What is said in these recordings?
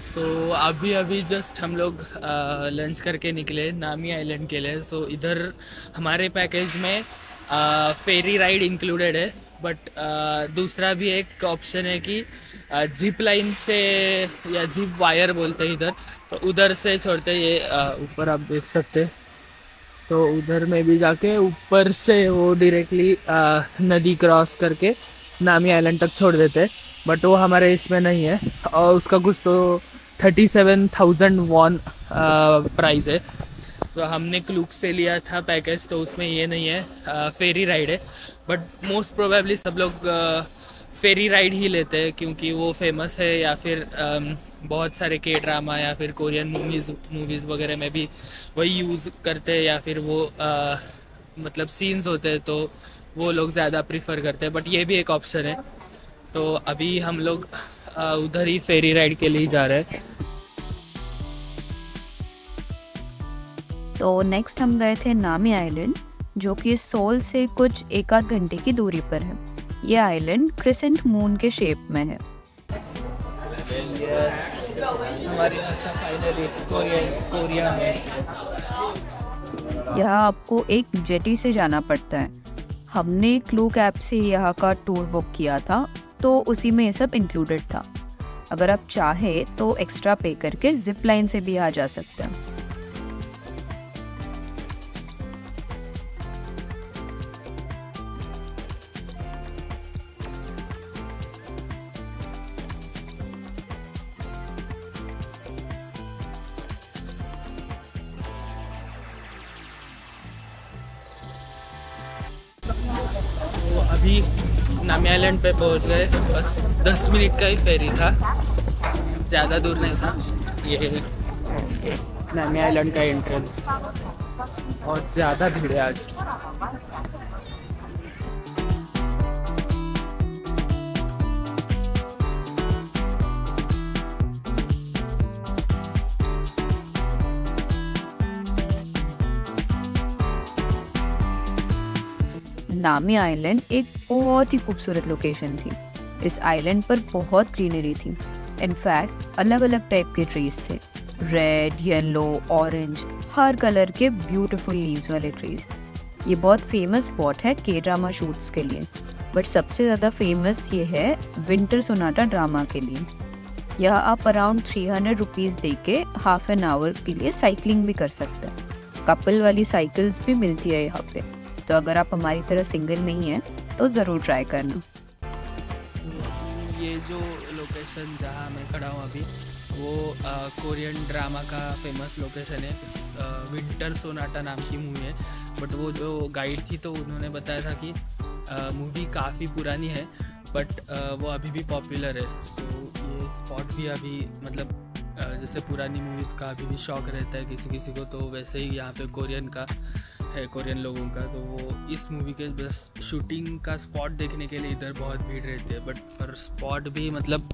अभी अभी जस्ट हम लोग लंच करके निकले नामी आइलैंड के लिए। सो इधर हमारे पैकेज में फेरी राइड इंक्लूडेड है बट दूसरा भी एक ऑप्शन है कि जिप लाइन से या जिप वायर बोलते हैं इधर। तो उधर से छोड़ते ये ऊपर आप देख सकते तो उधर में भी जाके ऊपर से वो डायरेक्टली नदी क्रॉस करके नामी आइलैंड तक छोड़ देते बट वो हमारे इसमें नहीं है। और उसका कुछ तो thirty seven thousand won price है। तो हमने क्लूक से लिया था पैकेज तो उसमें ये नहीं है फेरी राइड है। बट मोस्ट प्रोबेबली सब लोग फेरी राइड ही लेते हैं क्योंकि वो फ़ेमस है या फिर अम, बहुत सारे के ड्रामा या फिर कोरियन मूवीज़ मूवीज़ वगैरह में भी वही यूज़ करते हैं या फिर वो अ, मतलब सीन्स होते हैं तो वो लोग ज़्यादा प्रीफर करते हैं। बट ये भी एक ऑप्शन है। तो अभी हम लोग उधर ही फेरी राइड के लिए जा रहे हैं। तो नेक्स्ट हम गए थे नामी आइलैंड जो कि सोल से कुछ एक आध घंटे की दूरी पर है। ये आइलैंड क्रिसेंट मून के शेप में है। यहाँ आपको एक जेटी से जाना पड़ता है। हमने क्लूक ऐप से यहाँ का टूर बुक किया था तो उसी में ये सब इंक्लूडेड था। अगर आप चाहे तो एक्स्ट्रा पे करके जिप लाइन से भी आ जा सकते हैं। अभी नामी आइलैंड पे पहुँच गए। बस दस मिनट का ही फेरी था। ज़्यादा दूर नहीं था। ये नामी आइलैंड का एंट्रेंस और ज़्यादा भीड़ है आज। नामी आइलैंड एक बहुत ही खूबसूरत लोकेशन थी। इस आइलैंड पर बहुत ग्रीनरी थी। इनफैक्ट अलग अलग टाइप के ट्रीज थे। रेड येलो ऑरेंज हर कलर के ब्यूटीफुल लीव्स वाले ट्रीज ये बहुत फ़ेमस स्पॉट है के ड्रामा शूट्स के लिए। बट सबसे ज़्यादा फ़ेमस ये है विंटर सोनाटा ड्रामा के लिए। यह आप अराउंड थ्री हंड्रेड रुपीज़ दे के हाफ़ एन आवर के लिए साइकिलिंग भी कर सकते हैं। कपल वाली साइकिल्स भी मिलती है यहाँ पे। तो अगर आप हमारी तरह सिंगल नहीं हैं तो ज़रूर ट्राई करना। ये जो लोकेशन जहाँ मैं खड़ा हूँ अभी वो कोरियन ड्रामा का फ़ेमस लोकेशन है। इस, विंटर सोनाटा नाम की मूवी है। बट वो जो गाइड थी तो उन्होंने बताया था कि मूवी काफ़ी पुरानी है बट आ, वो अभी भी पॉपुलर है। तो ये स्पॉट भी अभी मतलब जैसे पुरानी मूवीज़ का अभी भी शौक रहता है किसी किसी को तो वैसे ही यहाँ पे कोरियन का है कोरियन लोगों का तो वो इस मूवी के बस शूटिंग का स्पॉट देखने के लिए इधर बहुत भीड़ रहती है। बट पर स्पॉट भी मतलब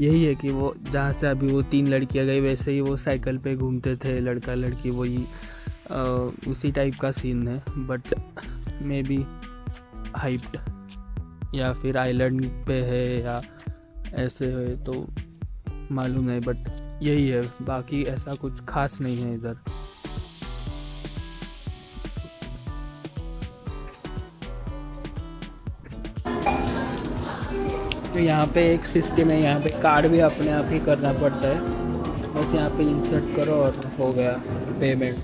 यही है कि वो जहाँ से अभी वो तीन लड़कियाँ गई, वैसे ही वो साइकिल पे घूमते थे, लड़का लड़की वही उसी टाइप का सीन है। बट मे बी हाइप्ड या फिर आइलैंड पे है या ऐसे है तो मालूम नहीं। बट यही है, बाकी ऐसा कुछ खास नहीं है इधर। तो यहाँ पे एक सिस्टम है, यहाँ पे कार्ड भी अपने आप ही करना पड़ता है। बस यहाँ पे इंसर्ट करो और हो गया पेमेंट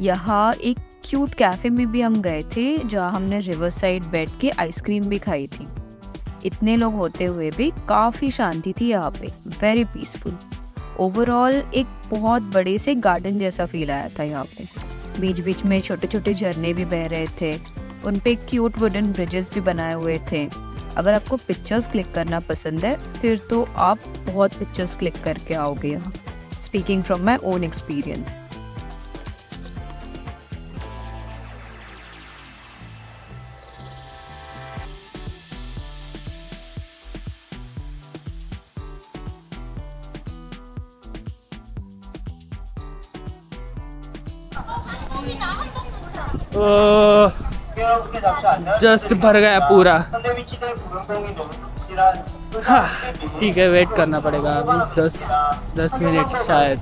यहाँ एक क्यूट कैफ़े में भी हम गए थे, जहाँ हमने रिवर साइड बैठ के आइसक्रीम भी खाई थी। इतने लोग होते हुए भी काफ़ी शांति थी यहाँ पे। वेरी पीसफुल ओवरऑल एक बहुत बड़े से गार्डन जैसा फील आया था यहाँ पे। बीच बीच में छोटे छोटे झरने भी बह रहे थे। उन पे क्यूट वुडन ब्रिजेस भी बनाए हुए थे। अगर आपको पिक्चर्स क्लिक करना पसंद है, फिर तो आप बहुत पिक्चर्स क्लिक करके आओगे यहाँ। Speaking from my own experience just भर गया पूरा। हाँ ठीक है वेट करना पड़ेगा अभी, दस दस मिनट शायद।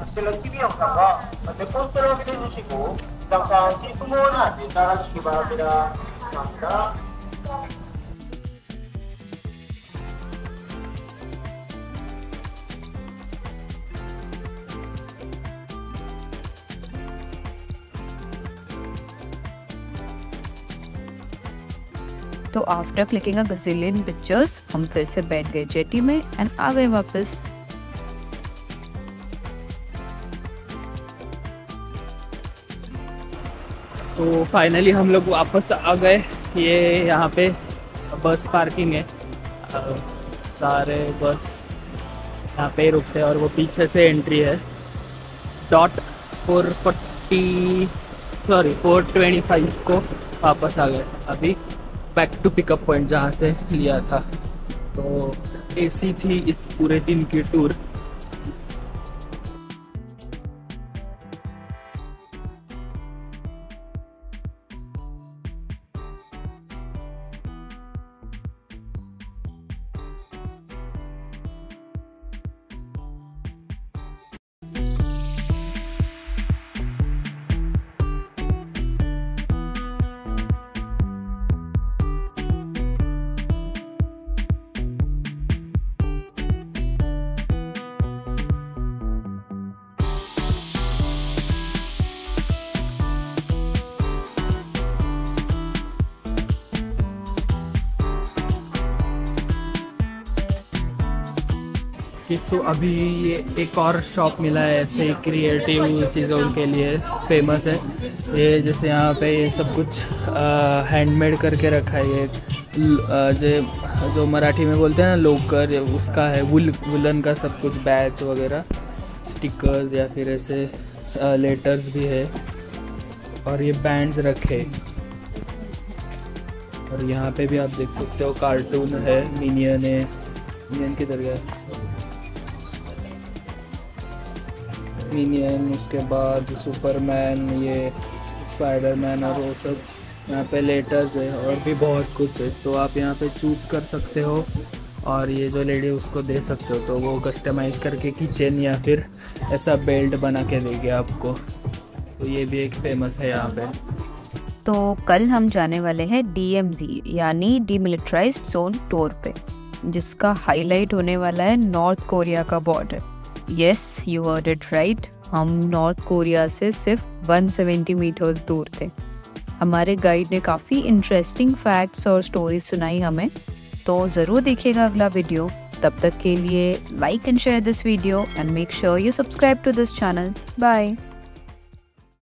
तो after clicking a gazillion pictures हम फिर से बैठ गए जेटी में एंड आ गए वापस। तो फाइनली हम लोग वापस आ गए। ये यहाँ पे बस पार्किंग है। सारे बस यहाँ पे रुकते हैं और वो पीछे से एंट्री है। Dot four forty sorry four twenty five को वापस आ गए अभी। बैक टू पिकअप पॉइंट जहाँ से लिया था। तो ऐसी थी इस पूरे दिन की टूर कि सो अभी ये एक और शॉप मिला है, ऐसे क्रिएटिव चीज़ों के लिए फ़ेमस है। ये जैसे यहाँ पे ये सब कुछ हैंडमेड करके रखा है ये। जो जो मराठी में बोलते हैं ना, लोकर, उसका है, वुल, वुलन का सब कुछ, बैच वगैरह स्टिकर्स या फिर ऐसे लेटर्स भी है। और ये बैंड्स रखे और यहाँ पे भी आप देख सकते हो कार्टून है मिनियन है मिनियन किधर गया? मिनियन उसके बाद सुपरमैन ये स्पाइडरमैन और वो सब यहाँ पे लेटर्स है और भी बहुत कुछ है। तो आप यहाँ पे चूज़ कर सकते हो और ये जो लेडी उसको दे सकते हो तो वो कस्टमाइज करके किचन या फिर ऐसा बेल्ट बना के देगी आपको। तो ये भी एक फ़ेमस है यहाँ पे। तो कल हम जाने वाले हैं डीएमजी यानी डीमिलिटराइज्ड जोन टूर पे, जिसका हाईलाइट होने वाला है नॉर्थ कोरिया का border yes you heard it right हम नॉर्थ कोरिया से सिर्फ़ 170 मीटर्स दूर थे। हमारे गाइड ने काफ़ी इंटरेस्टिंग फैक्ट्स और स्टोरीज सुनाई हमें। तो ज़रूर देखिएगा अगला वीडियो तब तक के लिए like and share this video and make sure you subscribe to this channel bye